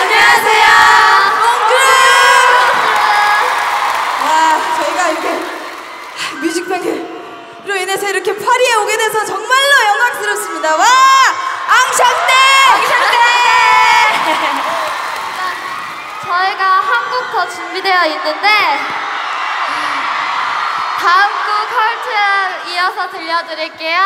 안녕하세요. 몽크! 와, 저희가 이렇게 뮤직뱅크로 인해서 이렇게 파리에 오게 돼서 정말로 영광스럽습니다. 와! 앙샹떼! 저희가 한국더 준비되어 있는데 다음 곡 컬트에 이어서 들려드릴게요.